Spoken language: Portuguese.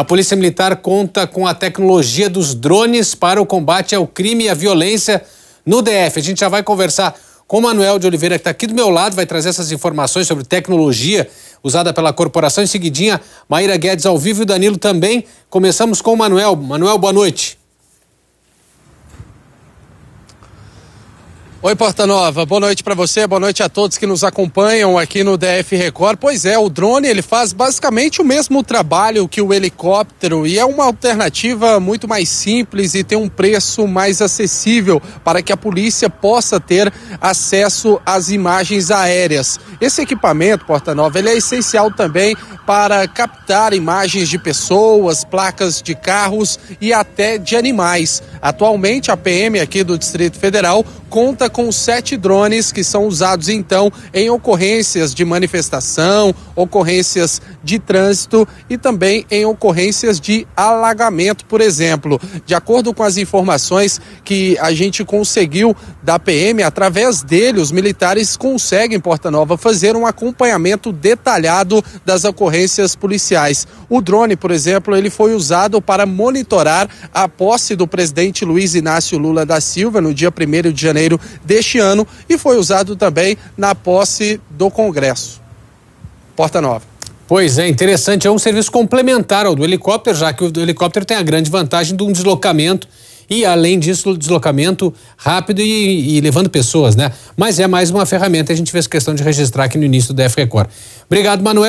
A Polícia Militar conta com a tecnologia dos drones para o combate ao crime e à violência no DF. A gente já vai conversar com o Manuel de Oliveira, que está aqui do meu lado, vai trazer essas informações sobre tecnologia usada pela corporação. Em seguidinha, Maíra Guedes ao vivo e o Danilo também. Começamos com o Manuel. Manuel, boa noite. Oi, Porta Nova. Boa noite para você, boa noite a todos que nos acompanham aqui no DF Record. Pois é, o drone ele faz basicamente o mesmo trabalho que o helicóptero e é uma alternativa muito mais simples e tem um preço mais acessível para que a polícia possa ter acesso às imagens aéreas. Esse equipamento, Porta Nova, ele é essencial também para captar imagens de pessoas, placas de carros e até de animais. Atualmente, a PM aqui do Distrito Federal conta com sete drones que são usados então em ocorrências de manifestação, ocorrências de trânsito e também em ocorrências de alagamento, por exemplo. De acordo com as informações que a gente conseguiu da PM, através dele, os militares conseguem, Porta Nova, fazer um acompanhamento detalhado das ocorrências policiais. O drone, por exemplo, ele foi usado para monitorar a posse do presidente Luiz Inácio Lula da Silva no dia 1 de janeiro deste ano e foi usado também na posse do Congresso. Porta Nova. Pois é, interessante. É um serviço complementar ao do helicóptero, já que o helicóptero tem a grande vantagem de um deslocamento e, além disso, deslocamento rápido e, e, levando pessoas, né? Mas é mais uma ferramenta. A gente fez questão de registrar aqui no início do DF Record. Obrigado, Manuel.